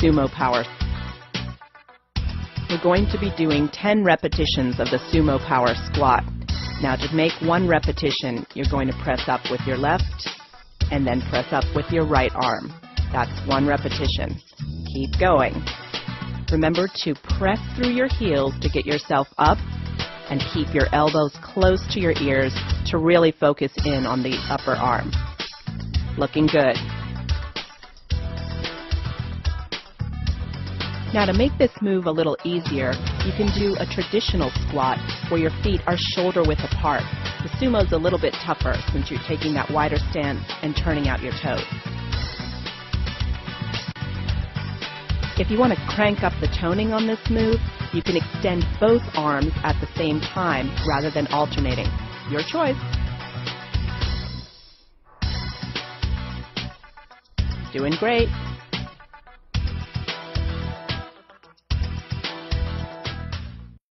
Sumo Power. We're going to be doing 10 repetitions of the Sumo Power squat. Now to make one repetition, you're going to press up with your left and then press up with your right arm. That's one repetition. Keep going. Remember to press through your heels to get yourself up and keep your elbows close to your ears to really focus in on the upper arm. Looking good. Now to make this move a little easier, you can do a traditional squat where your feet are shoulder width apart. The sumo's a little bit tougher since you're taking that wider stance and turning out your toes. If you want to crank up the toning on this move, you can extend both arms at the same time rather than alternating. Your choice. Doing great.